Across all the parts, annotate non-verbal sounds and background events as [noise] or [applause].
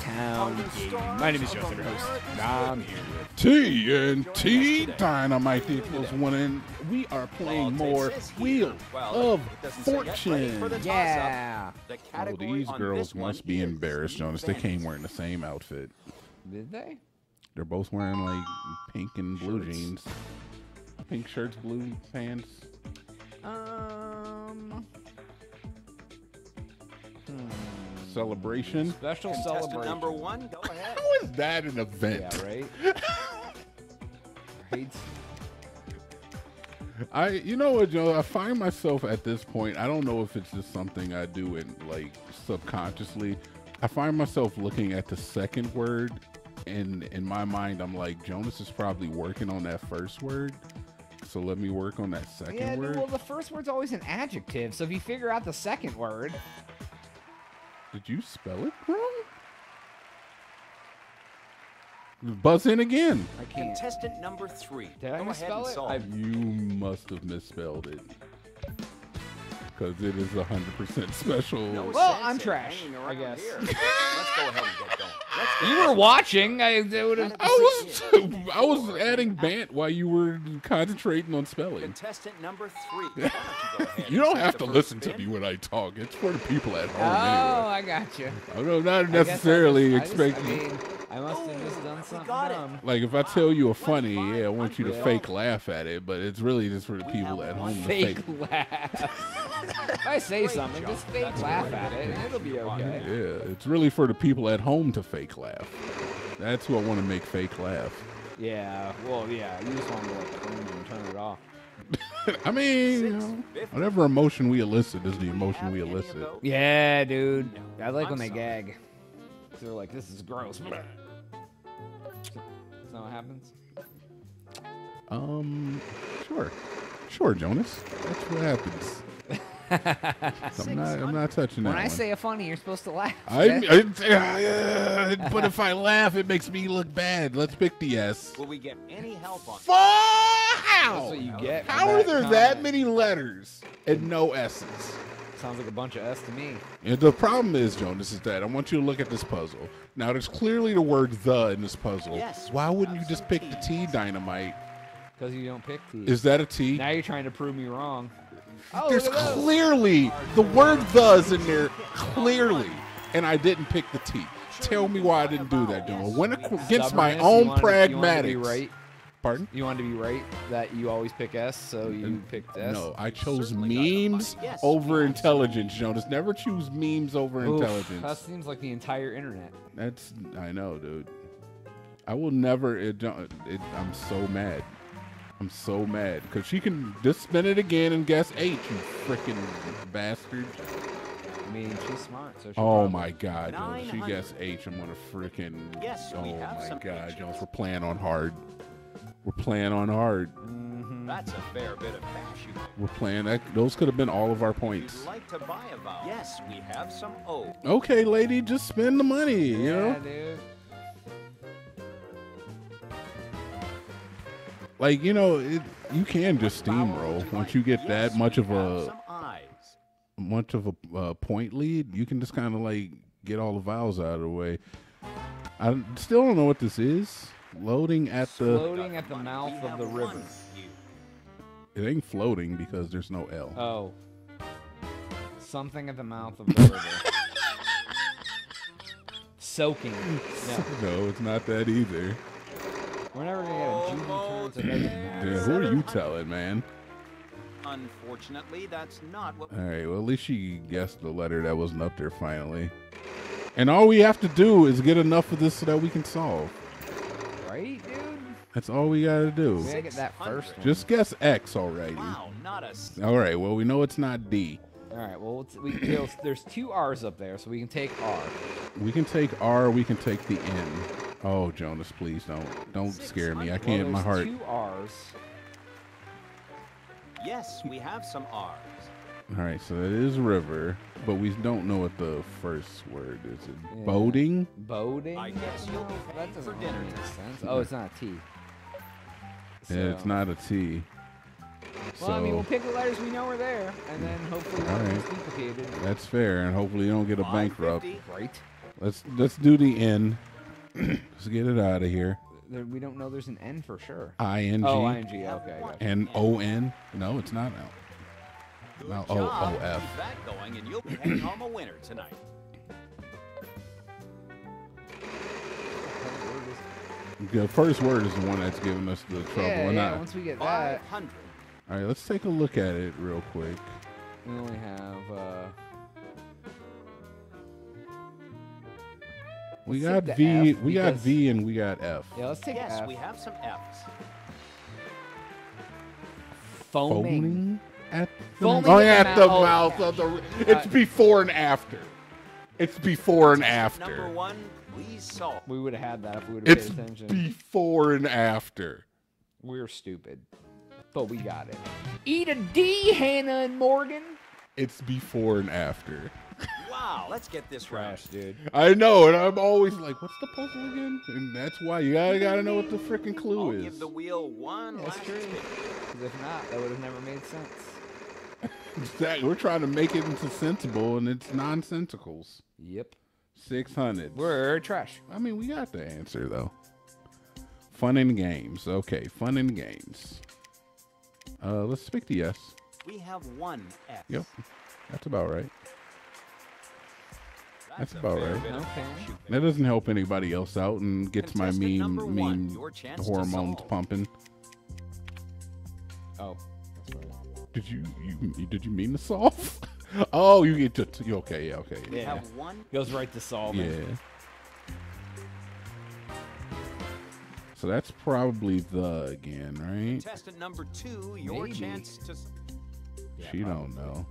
Town Game. My name is Justin, your host. and I'm here with TnT Dinomight the equals one, and we are playing more Wheel of Fortune. Yeah. Oh, these girls must be embarrassed, Jonaas. They came wearing the same outfit. Did they? They're both wearing like pink and blue jeans. Pink shirts, blue pants. Um. Celebration. Special Contestant celebration. number one, go [laughs] ahead. How is that an event? Yeah, right. [laughs] right. I, you know what, Joe? I find myself at this point. I don't know if it's just something I do in like subconsciously. I find myself looking at the second word, and in my mind, I'm like, Jonaas is probably working on that first word. So let me work on that second Yeah, word. well, the first word's always an adjective, so if you figure out the second word, Did you spell it wrong? Buzz in again. I can't. Contestant number three. Did I go ahead misspell it? solve. You must have misspelled it. Because it is 100% special. No Well, I'm in trash, I guess. Let's go ahead and get going. Get You were watching. I would have. I was [laughs] I was adding bant while you were concentrating on spelling. Contestant number three. [laughs] You You don't have to first listen to me when I talk. It's for the people at Oh, home anyway. I got you. I'm not necessarily I, I, just, expecting. I mean, I must have just done something got it. dumb. like if I tell you a funny, yeah, I want you to fake laugh at it, but it's really just for the people at home to Fake fake. laugh. If I say something, just fake laugh at it, and it'll be okay. Yeah, it's really for the people at home to fake laugh. That's who I want to make fake laugh. Yeah. Well, yeah. You just want to like clean and turn it off. [laughs] I mean, you know, whatever emotion we elicit is the emotion we Have any of elicit. Yeah, dude. I like I'm when they sorry. gag. They're like, "This is gross." That's not what happens. Um, sure, sure, Jonaas. That's what happens. I'm not. I'm not touching that When I one. say a funny, you're supposed to laugh. I, okay? I- uh, but if I laugh, it makes me look bad. Let's pick the S. Will we get any help on Fuck! That's How? what you get. for How are that there comment. that many letters and no S's? Sounds like a bunch of S to me. And the problem is, Jonaas, is that I want you to look at this puzzle. Now, there's clearly the word "the" in this puzzle. Yes, Why wouldn't you just some pick the T dynamite? Because you don't pick T. Is that a T? now you're trying to prove me wrong. Oh, There's look at those. clearly the word "the's" in there, clearly, and I didn't pick the T. Tell me why I didn't do that, Dylan. Went against my own you wanted- you wanted to be pragmatics. right. Pardon? You wanted to be right that you always pick S, so you picked S. No, I chose Certainly memes. Yes, over we have intelligence, Jonaas. Never choose memes over Oof, intelligence. That seems like the entire internet. That's I know, dude. I will never. It, it, I'm so mad. I'm so mad because she can just spin it again and guess H. You freaking bastard! I mean, she's smart, so she Oh my God, Jones. She 900. guessed H. I'm gonna freaking. Yes, oh we have my some God, Jones. We're playing on hard. We're playing on hard. Mm-hmm. That's a fair bit of cash you We're playing that. Those could have been all of our points. You'd like to buy a vowel? Yes, we have some O. Okay, lady, just spend the money. You Yeah, know. dude. Like you know it, you can just steamroll once you get that much of a much of a uh, point lead you can just kind of like get all the vowels out of the way i still don't know what this is loading at the Floating at the mouth of the river. it ain't floating because there's no l Oh. Something at the mouth of the river. [laughs] Soaking. No, no it's not that either we're never gonna get a Judy turn, so it doesn't matter. yeah, who are you telling man Unfortunately, that's not what. all right well at least she guessed the letter that wasn't up there finally and all we have to do is get enough of this so that we can solve Right, dude? that's all we gotta do We gotta get that first one. just guess x already Wow, not a. s- All right. Well, we know it's not D. All right. Well, let's, we, there's, there's two R's up there, so we can take R. We can take R. We can take the N. Oh, Jonaas, please don't don't scare me. I can't. My heart. two R's. Yes, we have some R's. All right. So that is river, but we don't know what the first word is. It Yeah. boating. Boating. I guess you'll be paying doesn't for dinner make sense. Oh, it's not a T. Yeah, it's So- not a T. Well, I mean, we'll pick the letters we know are there, and then hopefully one of right. duplicated. that's fair, and hopefully you don't get a bankrupt. 550. Right. Let's let's do the N. [clears throat] let's get it out of here. There, we don't know there's an N for sure. I N G Oh, ing. Okay, I got you. N O N. No, it's not now. Good No, job. O O Keep that going, and you'll be heading home a winner tonight. The first word is the one that's giving us the trouble. Yeah, and yeah, I- once we get that, hundred. all right, let's take a look at it real quick. we only have. Uh, We Let's got take the V. F we got V and we got F. yeah, let's take Yes, F. we have some F's. Foaming. Foaming at the, Foaming oh, at at the the mouth. mouth of the. It's Uh, before and after. It's before and after. Number one, please solve. We would have had that if we would have paid attention. before and after. We're stupid, but we got it. Eat a D, Hannah and Morgan. It's before and after. [laughs] Wow, let's get this right. Dude. I know, and I'm always like, "What's the puzzle again?" And that's why you gotta gotta know what the freaking clue I'll is. give the wheel one That's last true. spin. 'Cause if not, that would have never made sense. [laughs] Exactly. We're trying to make it into sensible, and it's nonsensicals. Yep. Six hundred. We're trash. I mean, we got the answer though. Fun and games. Okay, fun and games. Uh, let's pick the yes. We have one F. Yep, that's about right. That's about right. Okay. That doesn't help anybody else out and gets my Contestant meme one, meme your chance to hormones pumping. Oh, that's right. Did you, you did you mean to solve? [laughs] oh, you get to t- okay, yeah, okay, Yeah. have one. Goes right to solving. yeah. So that's probably the again, right? Contestant number two, your Maybe. chance to. Yeah, she probably. don't know.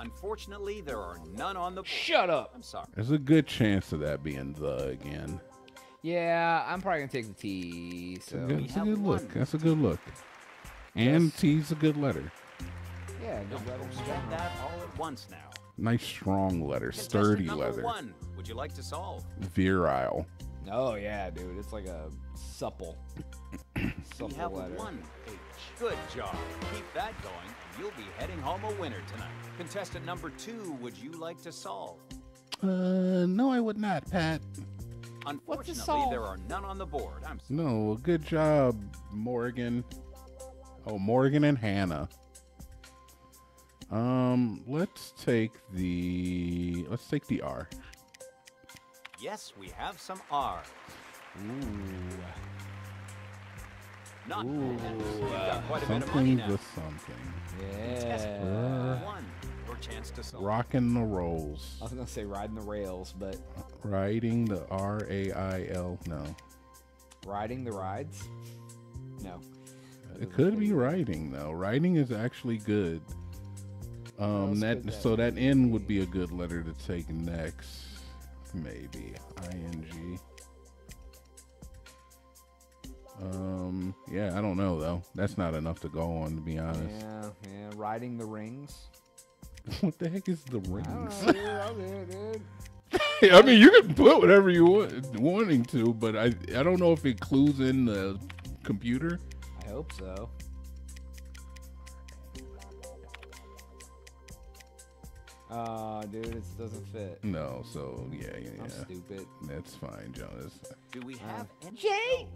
Unfortunately, there are none on the board. Shut up. I'm sorry. There's a good chance of that being the again. Yeah, I'm probably gonna take the T. It's a So good, we it's a good look. That's a good look. And Yes. T's a good letter. yeah, good Don't letter spend that all at once now. Nice strong letter, Contestant sturdy number letter, One, would you like to solve? virile. Oh yeah, dude, it's like a supple, We supple have letter. one H. Good job. Keep that going, and you'll be heading home a winner tonight. Contestant number two, would you like to solve? Uh, no, I would not, Pat. Unfortunately, there are none on the board. I'm sorry. No, good job, Morgan. Oh, Morgan and Hannah. Um, let's take the let's take the R. Yes, we have some R. Ooh. Not Ooh, uh, got quite a bit of money Something with something. Yeah. number one, chance to solve. Rocking the rolls. I was gonna say riding the rails, but Riding the R A I L. No, riding the rides. No. it could be writing though. Writing is actually good. Um, that could that so that N would be a good letter to take next. Maybe I N G. Um, yeah, I don't know though. That's not enough to go on, to be honest. Yeah, yeah. Riding the rings. [laughs] what the heck is the I don't rings? know. [laughs] I'll do dude. [laughs] I mean, you can put whatever you want, wanting to, but I I don't know if it clues in the computer. I hope so. Oh, dude, it doesn't fit. No, so yeah, yeah, I'm stupid. That's fine, Jonaas. Do we Uh, have any Jay?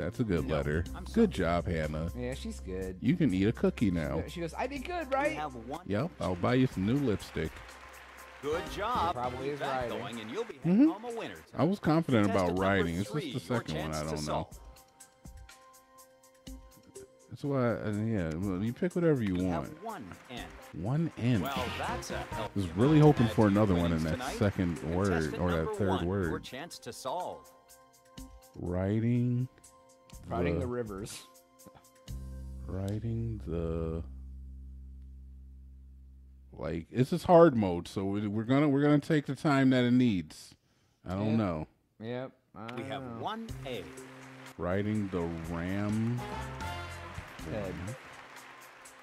Of those? That's a good No, letter. I'm sorry. Good job, Hannah. Yeah, she's good. You can eat a cookie now. She goes, I did good, We right? have one. Yep, I'll buy you some new lipstick. Good job. Probably is that writing. going, and you'll be heading Mhm. home a winner. I was confident about Contestant number writing. It's just the second one I don't know. solve. That's why, uh, yeah. You pick whatever you We want. one N. One inch. Well, that's a was really hoping for another one in that tonight. second word Contestant or that third one, Your word. chance to solve. Writing. Riding the rivers. riding the like this is hard mode so we- we're gonna we're gonna take the time that it needs i don't Yeah. know Yep. I We have know. one A. Riding the ram Head.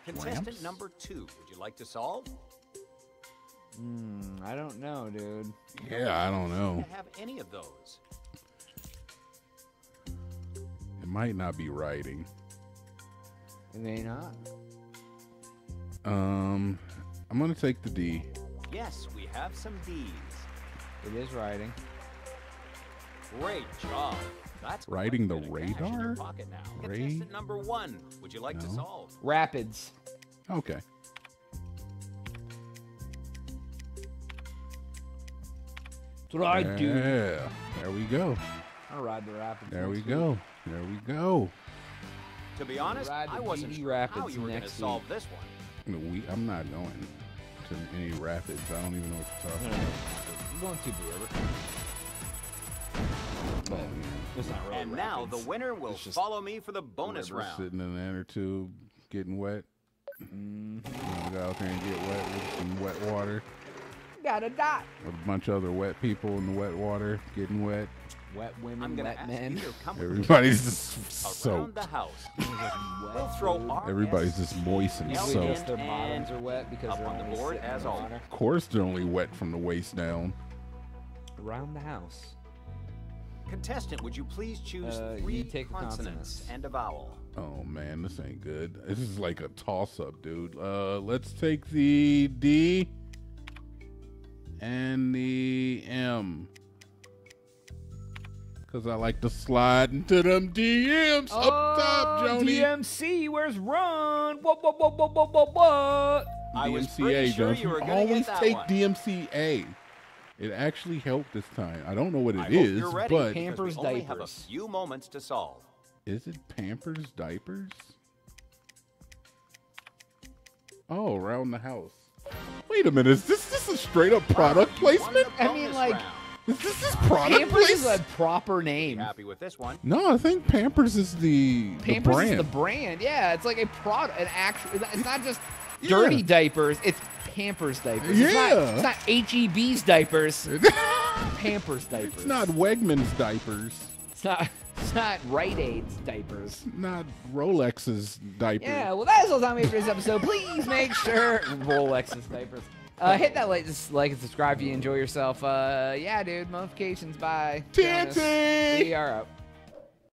Contestant Ramps? number two. Would you like to solve? Hmm, I don't know, dude. yeah i don't Do know have any of those? Might not be writing It may not. um i'm gonna take the d Yes, we have some D's. It is riding. Great job. That's quite Riding the bit of cash in your radar? pocket now. Ra- Contestant number one. Would you like to solve? Rapids. Okay. That's what I do. Yeah. There we go. I ride the rapids. There we next go. Week. There we go. To be honest, I the wasn't GD sure how you were going to next solve week. this one. No, we, I'm not going to any rapids. I don't even know what you're talking about. I'm going to the river. Oh, man. It's not really and now the winner will just follow me for the bonus round. Sitting in an inner tube, getting wet. Mm-hmm. You know, go out there and get wet with some wet water. Got a dot. A bunch of other wet people in the wet water, getting wet. Wet women, I'm going to wet ask men. you to come with me Everybody's just around soaked. the house. [laughs] We'll throw food. our Everybody's just moist and Usually Usually Elgin just soaked. their bottoms are wet because up they're on the board as the always. Of course, they're only wet from the waist down. Around the house. Contestant, would you please choose Uh, three take consonants consonants. and a vowel? Oh man, this ain't good. This is like a toss up, dude. Uh, let's take the D and the M. Cause I like to slide into them DMs up oh, top, Oh, Joni. DMC, where's Run? What, what, what, what, what, what, what? I was pretty DMCA, sure Jones. you were Always take one. DMCA. It actually helped this time. I don't know what I it hope is, you're ready but Pampers we only have a few moments to solve. is it Pampers diapers? Oh, around the house. Wait a minute, is this this a straight up product You placement? I mean, like- round. Is this this product Pampers is a proper name. Happy with this one? No, I think Pampers is the, the Pampers brand. is the brand. Yeah, it's like a product, an actual. It's not just Yeah. dirty diapers. It's Pampers diapers. It's Yeah. not, it's not HEB's diapers. [laughs] Pampers diapers. it's not Wegmans diapers. It's not. [laughs] It's not Rite Aid's diapers. Not Rolex's diapers. Yeah, well, that's all time we have for this episode. Please make sure [laughs] Rolex's diapers. Uh, hit that like, like and subscribe if you enjoy yourself. Uh, yeah, dude. Notifications. Bye. TNT! We are up.